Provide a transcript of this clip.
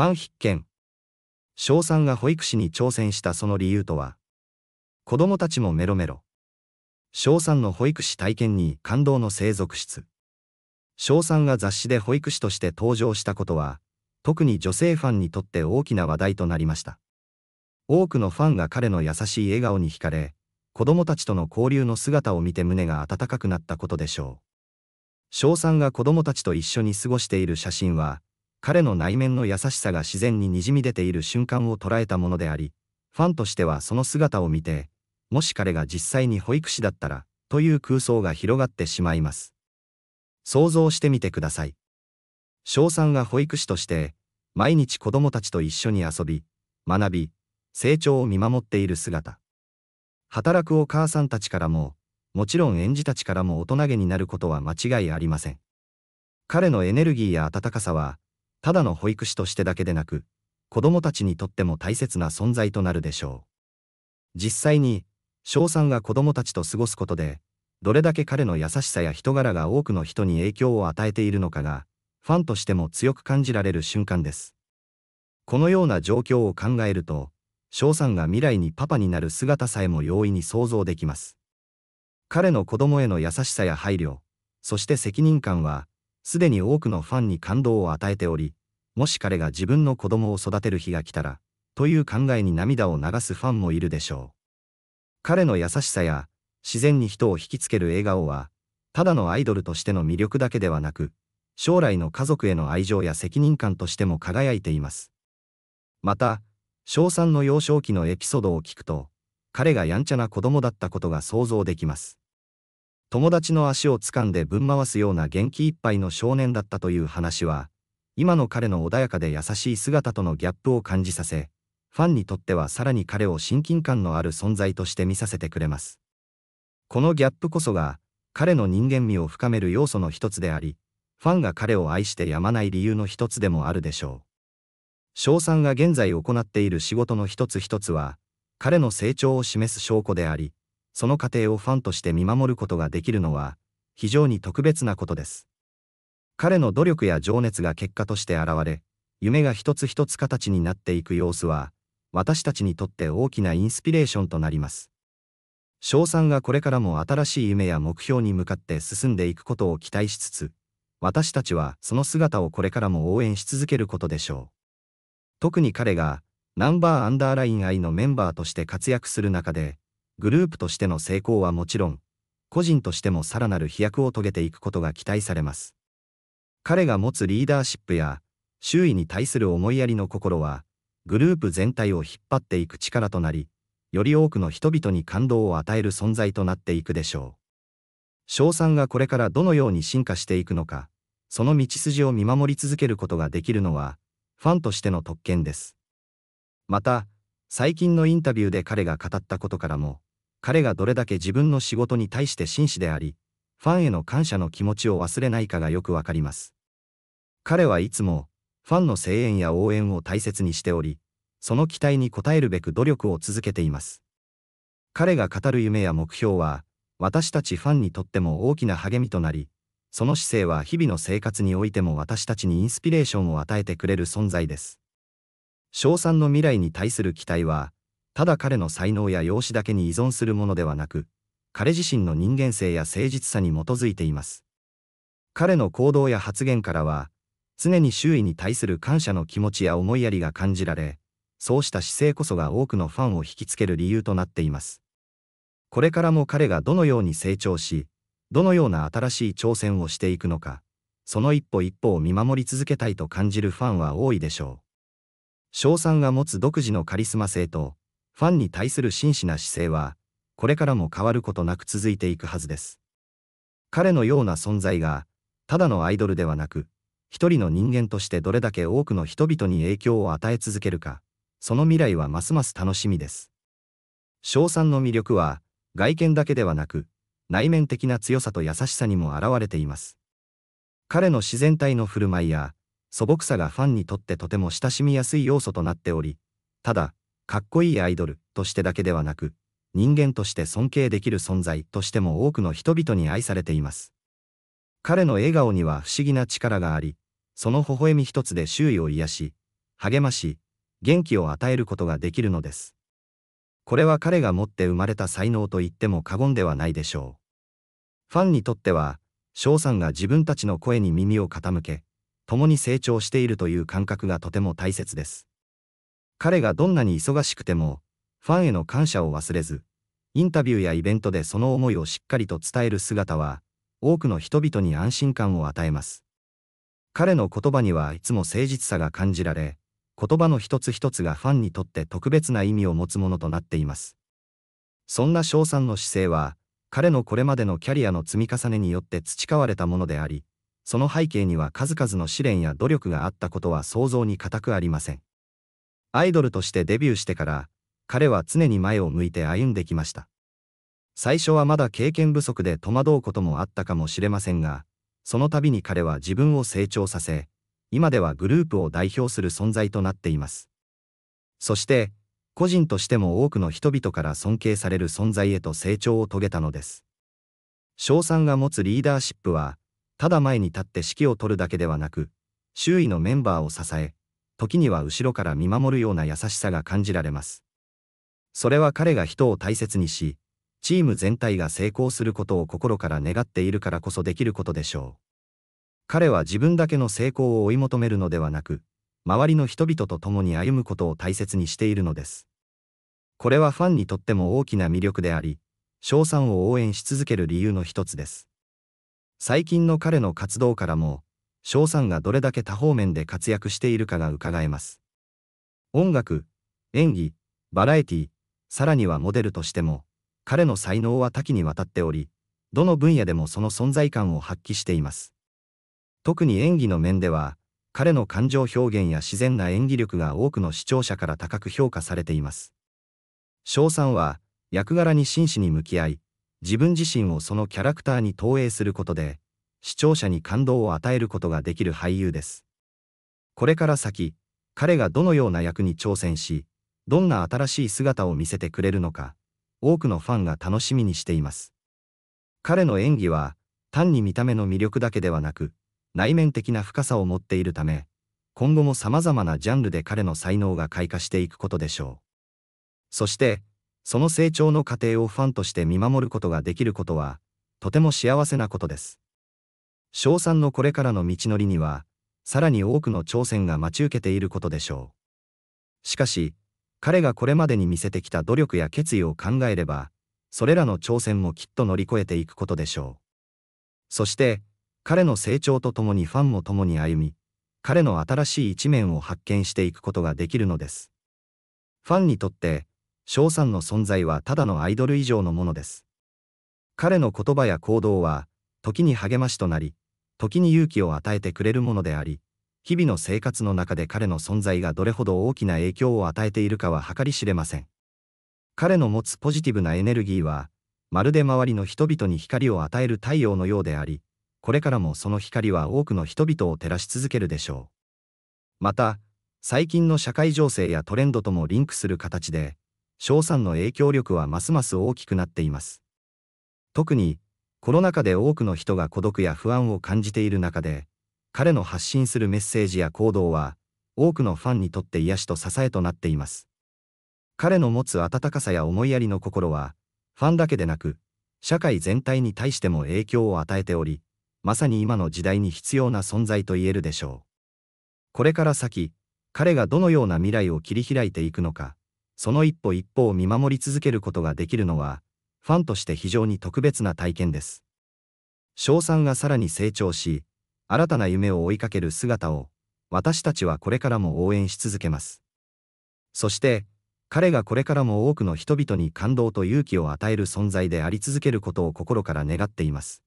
ファン必見。翔さんが保育士に挑戦したその理由とは子供たちもメロメロ。翔さんの保育士体験に感動の生続室。翔さんが雑誌で保育士として登場したことは、特に女性ファンにとって大きな話題となりました。多くのファンが彼の優しい笑顔に惹かれ、子供たちとの交流の姿を見て胸が温かくなったことでしょう。翔さんが子供たちと一緒に過ごしている写真は、彼の内面の優しさが自然ににじみ出ている瞬間を捉えたものであり、ファンとしてはその姿を見て、もし彼が実際に保育士だったら、という空想が広がってしまいます。想像してみてください。翔さんが保育士として、毎日子供たちと一緒に遊び、学び、成長を見守っている姿。働くお母さんたちからも、もちろん園児たちからも大人げになることは間違いありません。彼のエネルギーや温かさは、ただの保育士としてだけでなく、子供たちにとっても大切な存在となるでしょう。実際に、翔さんが子供たちと過ごすことで、どれだけ彼の優しさや人柄が多くの人に影響を与えているのかが、ファンとしても強く感じられる瞬間です。このような状況を考えると、翔さんが未来にパパになる姿さえも容易に想像できます。彼の子供への優しさや配慮、そして責任感は、すでに多くのファンに感動を与えており、もし彼が自分の子供を育てる日が来たら、という考えに涙を流すファンもいるでしょう。彼の優しさや、自然に人を引きつける笑顔は、ただのアイドルとしての魅力だけではなく、将来の家族への愛情や責任感としても輝いています。また、翔さんの幼少期のエピソードを聞くと、彼がやんちゃな子供だったことが想像できます。友達の足を掴んでぶん回すような元気いっぱいの少年だったという話は、今の彼の穏やかで優しい姿とのギャップを感じさせ、ファンにとってはさらに彼を親近感のある存在として見させてくれます。このギャップこそが、彼の人間味を深める要素の一つであり、ファンが彼を愛してやまない理由の一つでもあるでしょう。翔さんが現在行っている仕事の一つ一つは、彼の成長を示す証拠であり、その過程をファンとして見守ることができるのは、非常に特別なことです。彼の努力や情熱が結果として現れ、夢が一つ一つ形になっていく様子は、私たちにとって大きなインスピレーションとなります。翔さんがこれからも新しい夢や目標に向かって進んでいくことを期待しつつ、私たちはその姿をこれからも応援し続けることでしょう。特に彼がナンバーアンダーライン愛のメンバーとして活躍する中で、グループとしての成功はもちろん、個人としてもさらなる飛躍を遂げていくことが期待されます。彼が持つリーダーシップや、周囲に対する思いやりの心は、グループ全体を引っ張っていく力となり、より多くの人々に感動を与える存在となっていくでしょう。賞賛がこれからどのように進化していくのか、その道筋を見守り続けることができるのは、ファンとしての特権です。また、最近のインタビューで彼が語ったことからも、彼がどれだけ自分の仕事に対して真摯であり、ファンへの感謝の気持ちを忘れないかがよくわかります。彼はいつも、ファンの声援や応援を大切にしており、その期待に応えるべく努力を続けています。彼が語る夢や目標は、私たちファンにとっても大きな励みとなり、その姿勢は日々の生活においても私たちにインスピレーションを与えてくれる存在です。賞賛の未来に対する期待は、ただ彼の才能や容姿だけに依存するものではなく、彼自身の人間性や誠実さに基づいています。彼の行動や発言からは、常に周囲に対する感謝の気持ちや思いやりが感じられ、そうした姿勢こそが多くのファンを引きつける理由となっています。これからも彼がどのように成長し、どのような新しい挑戦をしていくのか、その一歩一歩を見守り続けたいと感じるファンは多いでしょう。翔さんが持つ独自のカリスマ性と、ファンに対する真摯な姿勢は、これからも変わることなく続いていくはずです。彼のような存在が、ただのアイドルではなく、一人の人間としてどれだけ多くの人々に影響を与え続けるか、その未来はますます楽しみです。翔さんの魅力は、外見だけではなく、内面的な強さと優しさにも現れています。彼の自然体の振る舞いや素朴さがファンにとってとても親しみやすい要素となっており、ただ、かっこいいアイドルとしてだけではなく、人間として尊敬できる存在としても多くの人々に愛されています。彼の笑顔には不思議な力があり、その微笑み一つで周囲を癒し、励まし、元気を与えることができるのです。これは彼が持って生まれた才能と言っても過言ではないでしょう。ファンにとっては、翔さんが自分たちの声に耳を傾け、共に成長しているという感覚がとても大切です。彼がどんなに忙しくても、ファンへの感謝を忘れず、インタビューやイベントでその思いをしっかりと伝える姿は、多くの人々に安心感を与えます。彼の言葉にはいつも誠実さが感じられ、言葉の一つ一つがファンにとって特別な意味を持つものとなっています。そんな賞賛の姿勢は、彼のこれまでのキャリアの積み重ねによって培われたものであり、その背景には数々の試練や努力があったことは想像に難くありません。アイドルとしてデビューしてから、彼は常に前を向いて歩んできました。最初はまだ経験不足で戸惑うこともあったかもしれませんが、その度に彼は自分を成長させ、今ではグループを代表する存在となっています。そして、個人としても多くの人々から尊敬される存在へと成長を遂げたのです。翔さんが持つリーダーシップは、ただ前に立って指揮を取るだけではなく、周囲のメンバーを支え、時には後ろから見守るような優しさが感じられます。それは彼が人を大切にし、チーム全体が成功することを心から願っているからこそできることでしょう。彼は自分だけの成功を追い求めるのではなく、周りの人々と共に歩むことを大切にしているのです。これはファンにとっても大きな魅力であり、賞賛を応援し続ける理由の一つです。最近の彼の活動からも、翔さんがどれだけ多方面で活躍しているかが伺えます。音楽、演技、バラエティ、さらにはモデルとしても、彼の才能は多岐にわたっており、どの分野でもその存在感を発揮しています。特に演技の面では、彼の感情表現や自然な演技力が多くの視聴者から高く評価されています。翔さんは、役柄に真摯に向き合い、自分自身をそのキャラクターに投影することで、視聴者に感動を与えることができる俳優です。これから先、彼がどのような役に挑戦し、どんな新しい姿を見せてくれるのか、多くのファンが楽しみにしています。彼の演技は、単に見た目の魅力だけではなく、内面的な深さを持っているため、今後も様々なジャンルで彼の才能が開花していくことでしょう。そして、その成長の過程をファンとして見守ることができることは、とても幸せなことです。賞賛のこれからの道のりには、さらに多くの挑戦が待ち受けていることでしょう。しかし、彼がこれまでに見せてきた努力や決意を考えれば、それらの挑戦もきっと乗り越えていくことでしょう。そして、彼の成長とともにファンも共に歩み、彼の新しい一面を発見していくことができるのです。ファンにとって、翔さんの存在はただのアイドル以上のものです。彼の言葉や行動は、時に励ましとなり、時に勇気を与えてくれるものであり、日々の生活の中で彼の存在がどれほど大きな影響を与えているかは計り知れません。彼の持つポジティブなエネルギーは、まるで周りの人々に光を与える太陽のようであり、これからもその光は多くの人々を照らし続けるでしょう。また、最近の社会情勢やトレンドともリンクする形で、翔さんの影響力はますます大きくなっています。特に、コロナ禍で多くの人が孤独や不安を感じている中で、彼の発信するメッセージや行動は、多くのファンにとって癒しと支えとなっています。彼の持つ温かさや思いやりの心は、ファンだけでなく、社会全体に対しても影響を与えており、まさに今の時代に必要な存在と言えるでしょう。これから先、彼がどのような未来を切り開いていくのか、その一歩一歩を見守り続けることができるのは、ファンとして非常に特別な体験です。翔さんがさらに成長し、新たな夢を追いかける姿を、私たちはこれからも応援し続けます。そして、彼がこれからも多くの人々に感動と勇気を与える存在であり続けることを心から願っています。